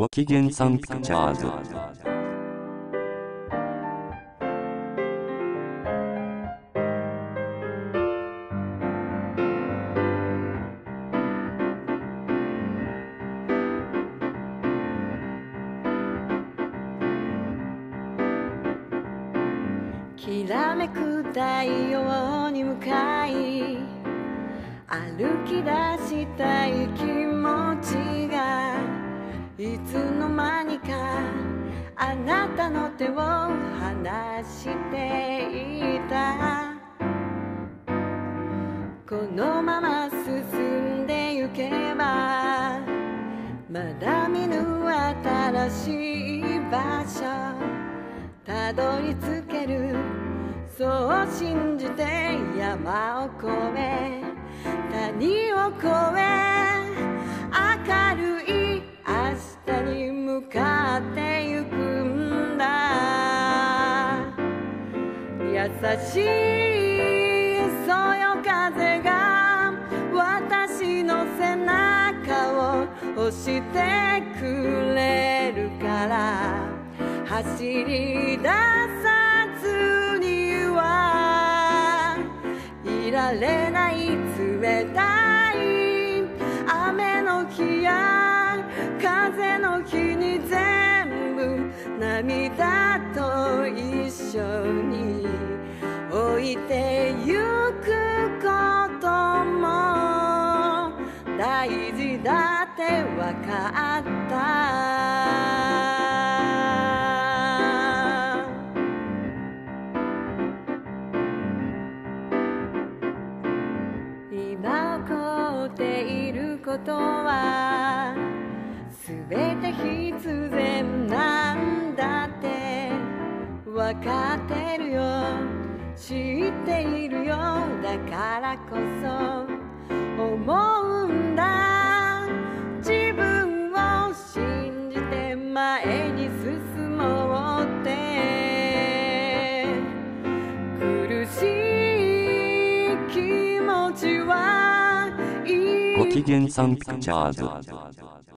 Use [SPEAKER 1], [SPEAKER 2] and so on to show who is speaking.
[SPEAKER 1] ご機嫌サンピクチャーズ。
[SPEAKER 2] きらめく太陽に向かい歩き出なたの手を離していた。このまま進んでゆけばまだ見ぬ新しい場所たどり着ける。そう信じて山を越え谷を越え明るい明日に向かってしいそよ風が私の背中を押してくれるから走り出さずにはいられない冷たい涙と一緒に置いてゆくことも。大事だってわかった。今起こっていることは全て必然わかってるよ。知っているよ。だからこそ思うんだ。自分を信じて前に進もうって。苦しい気持ちはいい
[SPEAKER 1] ご機嫌サンピクチャーズ。